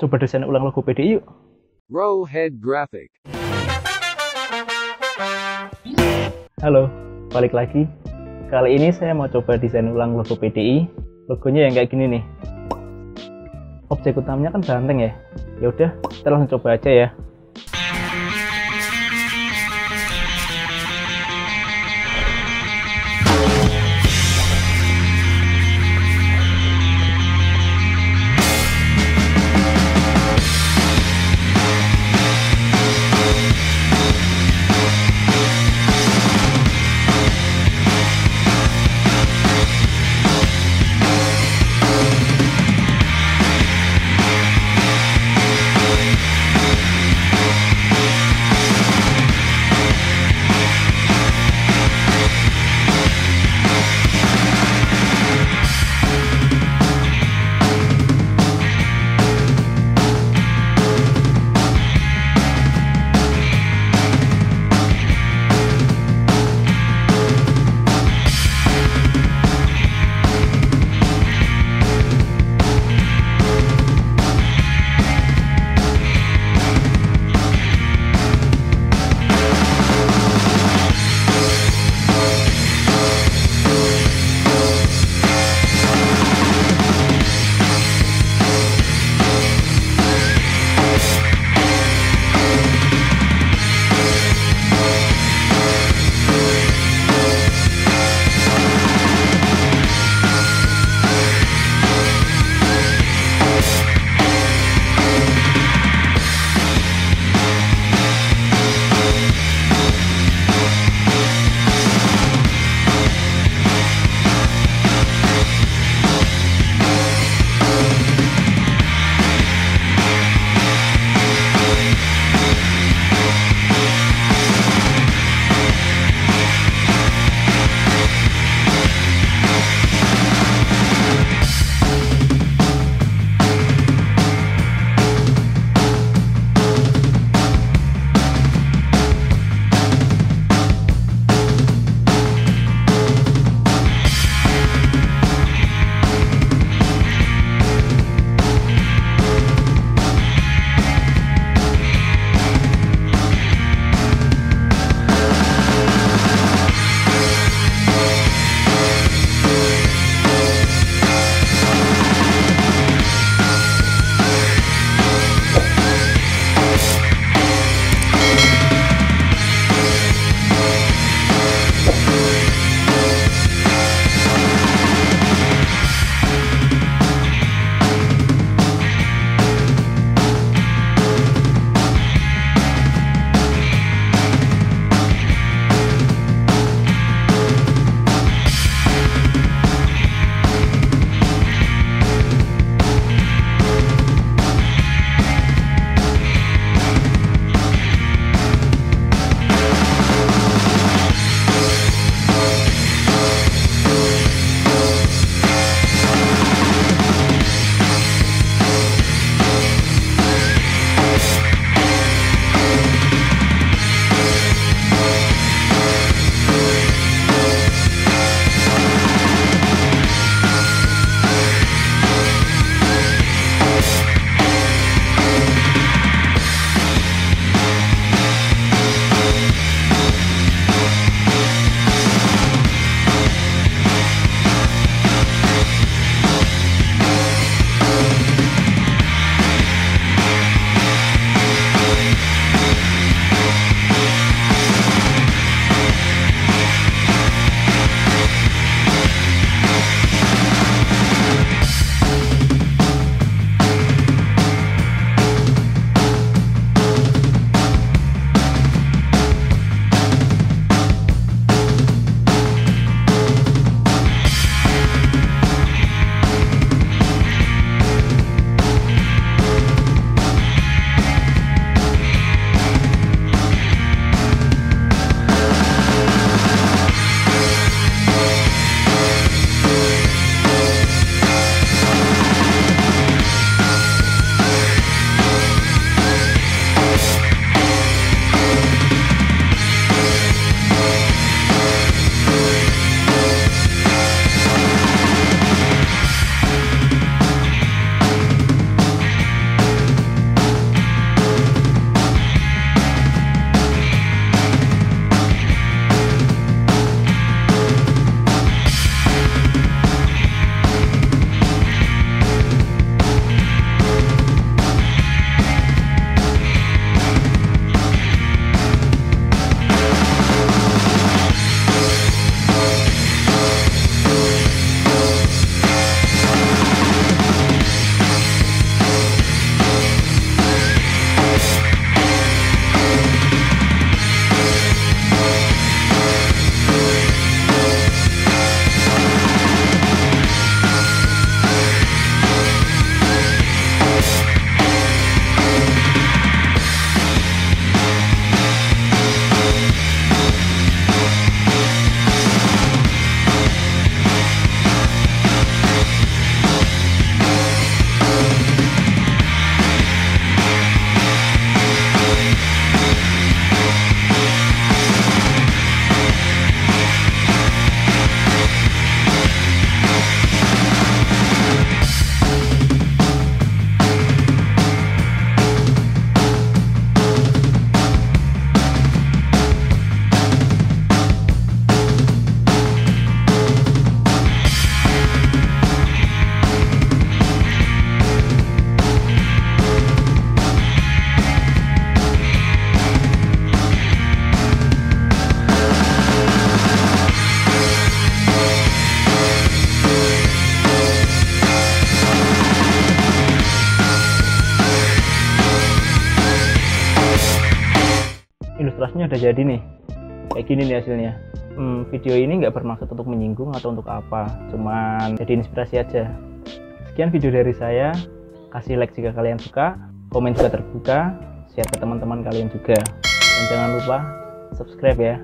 Coba desain ulang logo PDI yuk. Rowhead Graphic. Halo, balik lagi. Kali ini saya mau coba desain ulang logo PDI. Logonya yang kayak gini nih. Objek utamanya kan banteng ya. Ya udah, kita langsung coba aja ya. Ilustrasinya udah jadi nih. Kayak gini nih hasilnya. Hmm, video ini nggak bermaksud untuk menyinggung atau untuk apa cuman jadi inspirasi aja. Sekian video dari saya. Kasih like jika kalian suka komen juga terbuka share ke teman-teman kalian juga. Dan jangan lupa subscribe ya